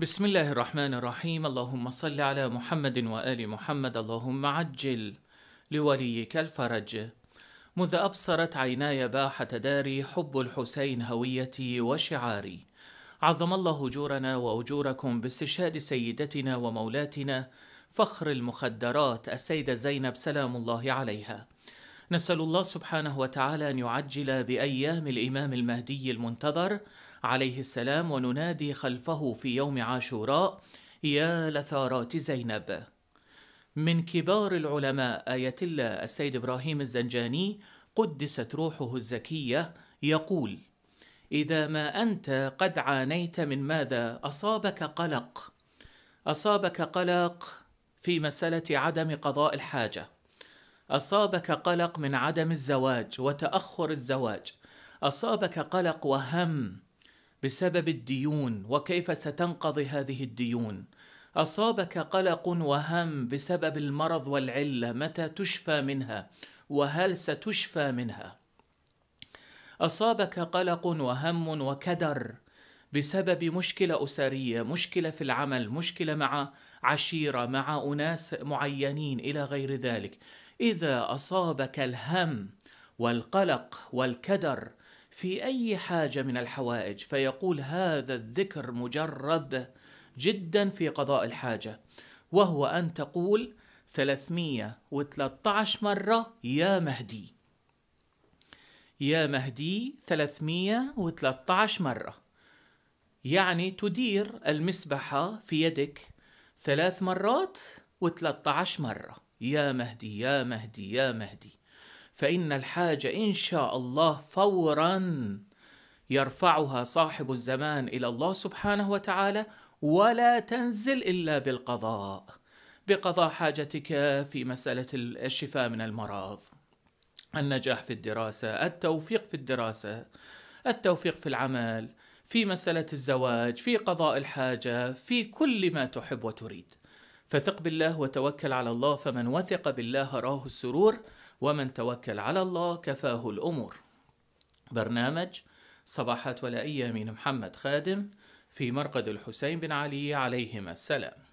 بسم الله الرحمن الرحيم. اللهم صل على محمد وآل محمد. اللهم عجل لوليك الفرج. مذ أبصرت عيناي باحة داري حب الحسين هويتي وشعاري. عظم الله أجورنا وأجوركم باستشهاد سيدتنا ومولاتنا فخر المخدرات. السيدة زينب سلام الله عليها. نسأل الله سبحانه وتعالى أن يعجل بأيام الإمام المهدي المنتظر. عليه السلام وننادي خلفه في يوم عاشوراء يا لثارات زينب. من كبار العلماء آية الله السيد إبراهيم الزنجاني قدست روحه الزكية يقول إذا ما أنت قد عانيت من ماذا أصابك قلق؟ أصابك قلق في مسألة عدم قضاء الحاجة. أصابك قلق من عدم الزواج وتأخر الزواج. أصابك قلق وهم بسبب الديون وكيف ستنقضي هذه الديون. أصابك قلق وهم بسبب المرض والعلة متى تشفى منها وهل ستشفى منها. أصابك قلق وهم وكدر بسبب مشكلة أسرية مشكلة في العمل مشكلة مع عشيرة مع أناس معينين إلى غير ذلك. إذا أصابك الهم والقلق والكدر في أي حاجة من الحوائج فيقول هذا الذكر مجرب جدا في قضاء الحاجة. وهو أن تقول 313 مرة يا مهدي. يا مهدي 313 مرة. يعني تدير المسبحة في يدك ثلاث مرات و13 مرة. يا مهدي يا مهدي يا مهدي. فإن الحاجة إن شاء الله فورا يرفعها صاحب الزمان إلى الله سبحانه وتعالى ولا تنزل إلا بالقضاء. بقضاء حاجتك في مسألة الشفاء من المرض النجاح في الدراسة التوفيق في الدراسة التوفيق في العمل. في مسألة الزواج في قضاء الحاجة في كل ما تحب وتريد فثق بالله وتوكل على الله فمن وثق بالله راه السرور ومن توكل على الله كفاه الأمور. برنامج صباحات ولا أيام محمد خادم في مرقد الحسين بن علي عليهما السلام.